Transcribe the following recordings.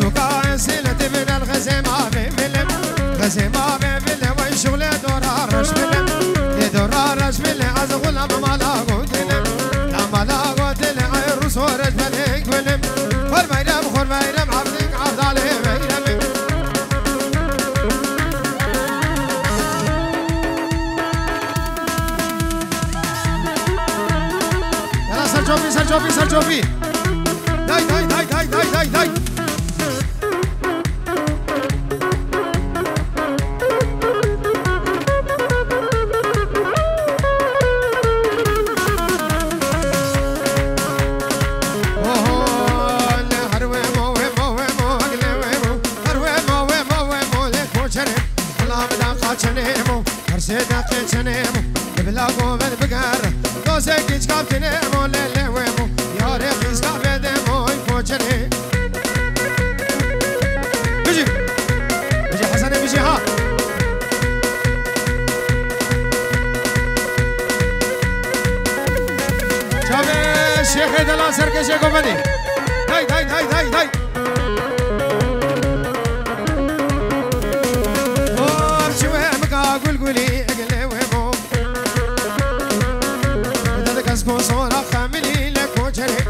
سوقا انزلت من الغزي ما في فيلم غزي بله. ما في فيلم بله. والشغل دور بله. دورار فيلم از غلام ما لاقو دلم لا ما لاقو اي الرسول فلك فيلم خور بيرم خور بيرم شیخ دلان سرکش کو بنی دای دای دای دای دای قولي اقلي ويبو بدك اسكو صورة خاملي لك وجري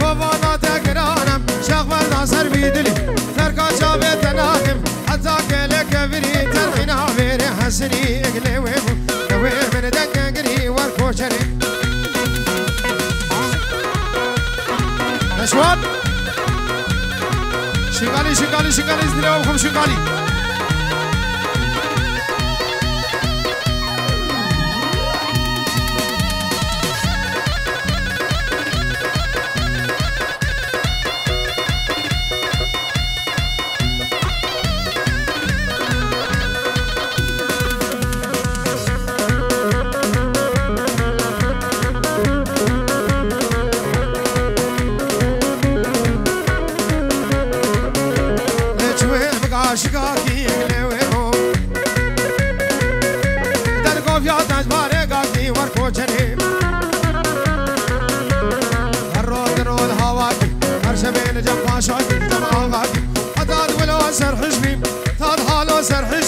بابا لا تقرانا شغل ناصر بيدلي تركا جابت ناقم Eșuat! one. Shikari, Shikari, cali, și cali, جنب عشاك جنب عغاك حتى ولو سرحجني تاد حالو سرحجني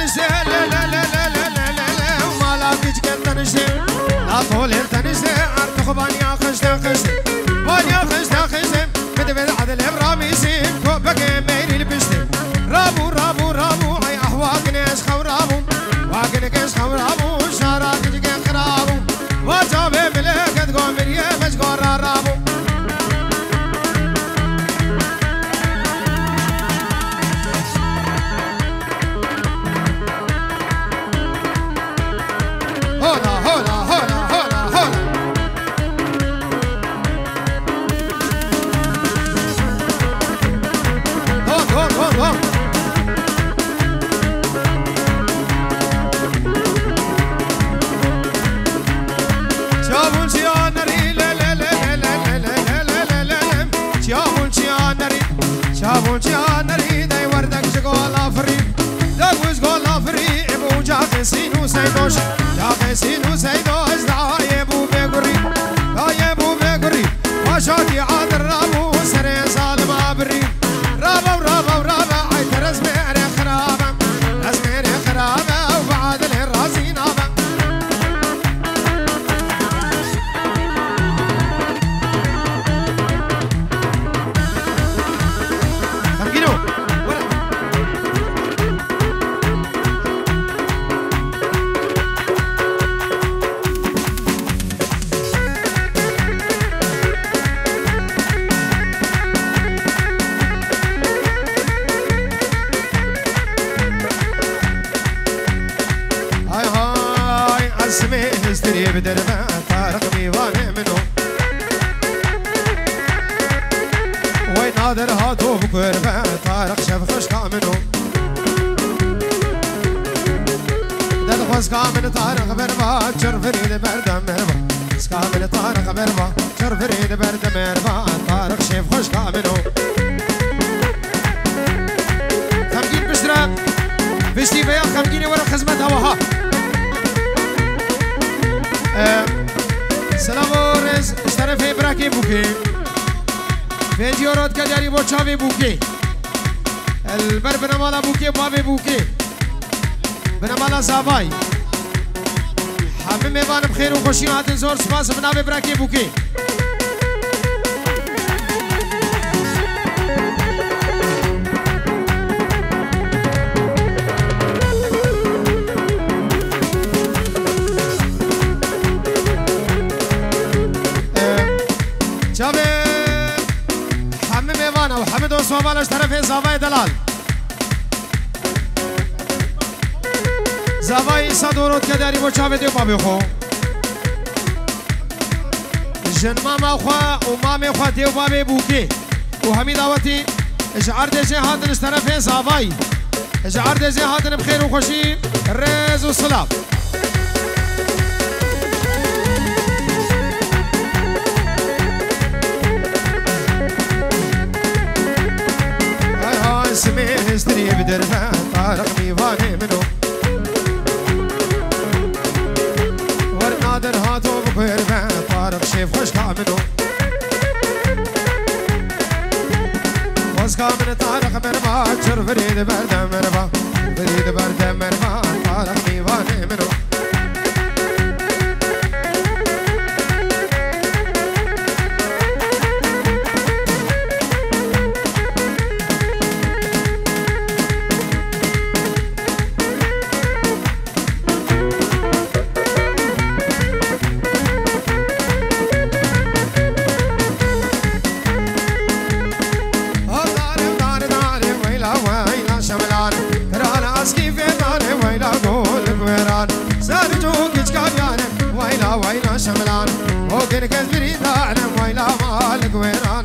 تنسي لا لا لا لا لا لا لا ما لاقيت كان تنسي لا طول تنسي عرض خبان يا خشنا خشنا بان يا خشنا خشنا مدبل عدل برامي سيم كوبك ميري لبستي رابو رابو رابو هاي أحواق ناس خورابو واقن كاس خورابو شارات جيك خرابو واجابي بلاك تقوم مريا فش قرار رابو قادر هاتو بكر طارق شاف خش كامنو. دل خوش كامن طارق بربا شر فريد برد مربا كامن طارق بربا شر فريد برد مربا طارق شاف خش كامنو. خمجين بشرق بشتي بيا خمجيني ورا خزمتها هواها سلام ورز شرف براكي بوكي Međorod kad jari bočave buke El ber benamala buke bave buke Benamala zavaj همه میوانم خیر و خوشی و حد زور سپاس بنابه برکه و و بالش طرف زاوای دلال زاوای ایسا دورت که داری با چاوه دیو بابی خو جن ماما خوا و مامی خوا دیو بابی بوکی و همی دعوتی اشعار دیزی هاتن از طرف زاوای اشعار دیزی هاتن بخیر و خوشی رز و سلام اسمي هزتني بدرها طارق ميواني منو ورنادر هاتو بقرمه طارق شيف خوش منو وزقا من طارق مربا تشر فريد بردم مربا فريد بردم like when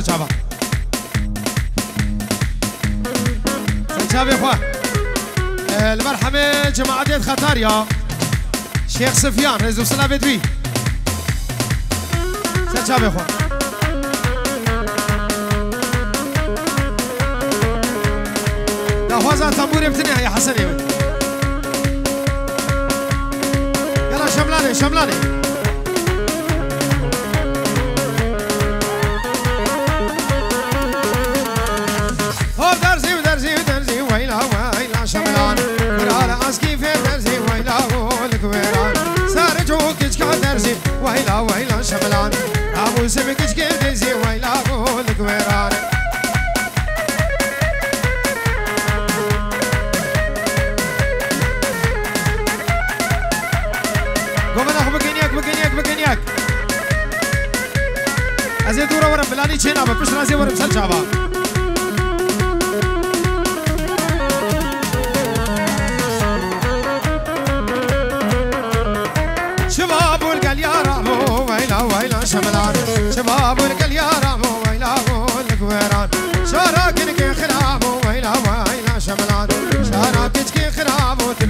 سر چابا سر چابي خوا المرحمة جماعة خطاريا شيخ سفيان رزو سلا بدوي سر چابي خوا داخوازه تنبوري بتنيا يا حسني يلا شملاني شملاني ስብቅሽ ጊዜ ወይ ላቁ ልክበር አለ ጎበናሁ ብገንያክ ብገንያክ ብገንያክ ዱረ ወረም ብላኒ ቼና በቅሽናዜ ወረም ሰልቻባ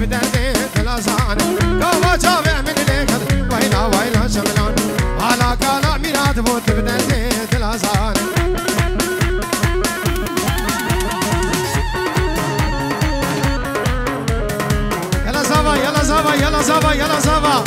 خراب وتبدا ديت الازان كوا جامع من ليك ويلا ويلا شملان على كالا ميراد وتبدا ديت الازان يلا زابا يلا زابا يلا زابا يلا زابا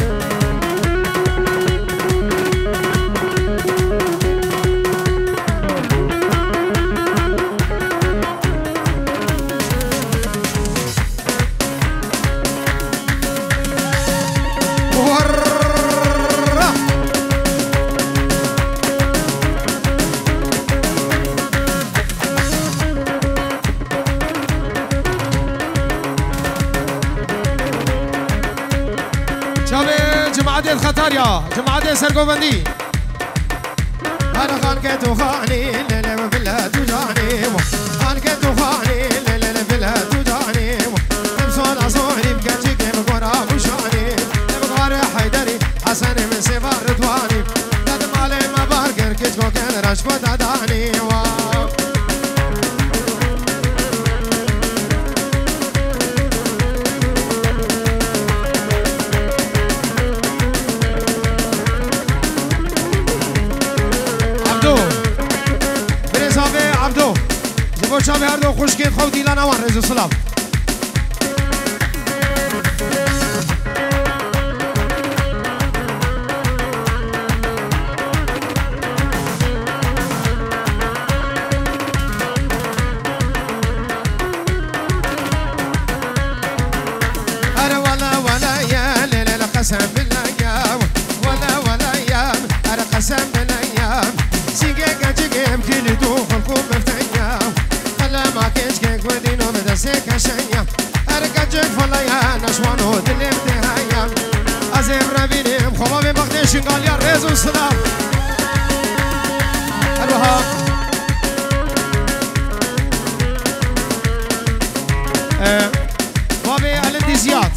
بابي ألندي زياد.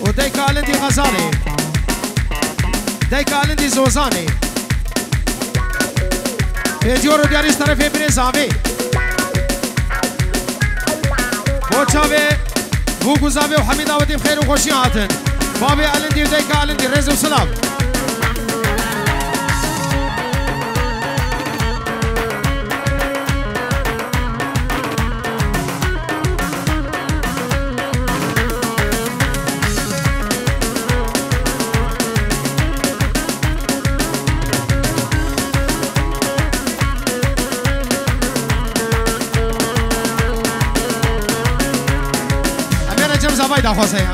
وديك ألندي غزالي. ديك ألندي زوزاني. فيديو رو دياريش طرفي بريزامي بوچاوي بو گزاوي وحميد أودي بخير وخوشي هاتن بابي علندي وديك علندي رزق وسلام. زبای دخواسته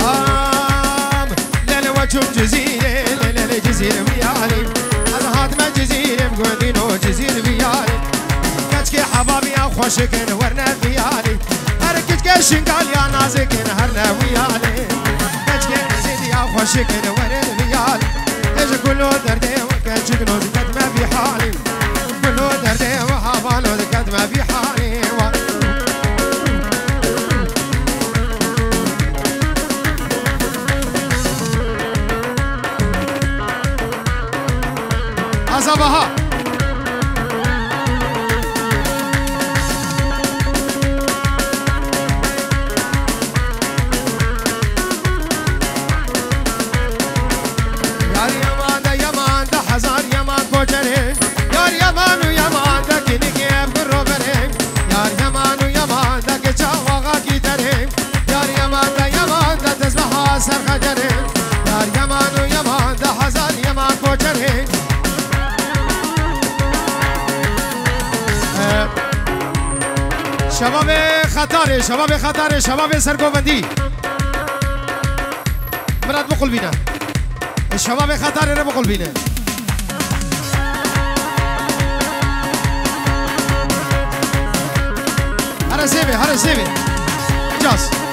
آم ليلة وجم جزيرة ليلة جزيرة ويالي أنا هاتم جزيرة مقودينو جزيرة ويالي كتكي حبابي أخوشكن ورنا ويالي هركتكي شنقال يا نازكن هرنا ويالي كتكي نزيد يا أخوشكن ورنا ويالي إيش كله دردي وكتشكنو قد ما في حالي كله دردي وحبالو قد ما في حالي شباب خطر شباب خطر شباب سرگوندی برات بقول بینه. شباب خطر رو بقول بینه. هر سیوه هر سیوه جاست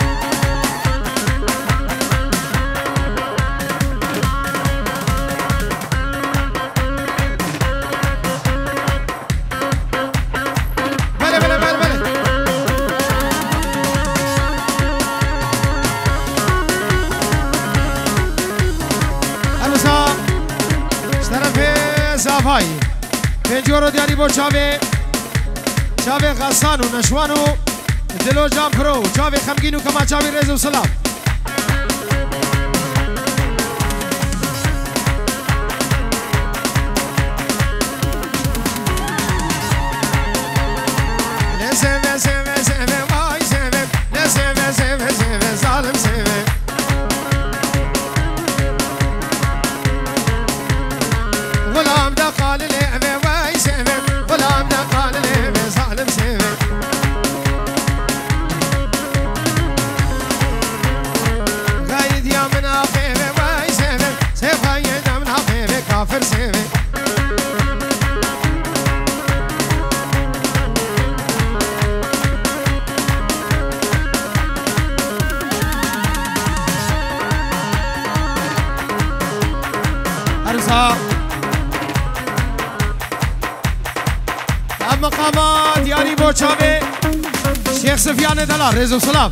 رو دیاری چاوه چاوه غسانو نشوانو دلو جام کرو چاوه خمگینو کما چاوه ریز و سلام Ciocioave și Erseviane de la Rezu Slav.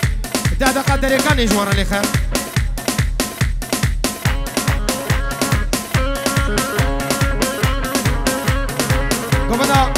ده دقیقه کنی جوان لیخه گفتا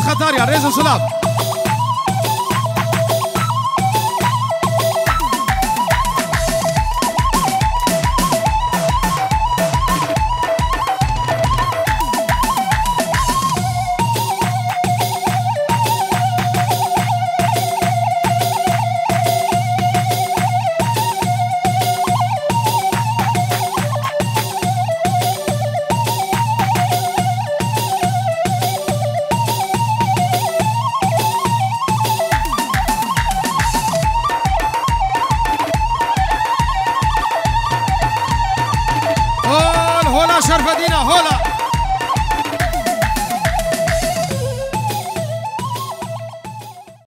خطار يا ريز وسلام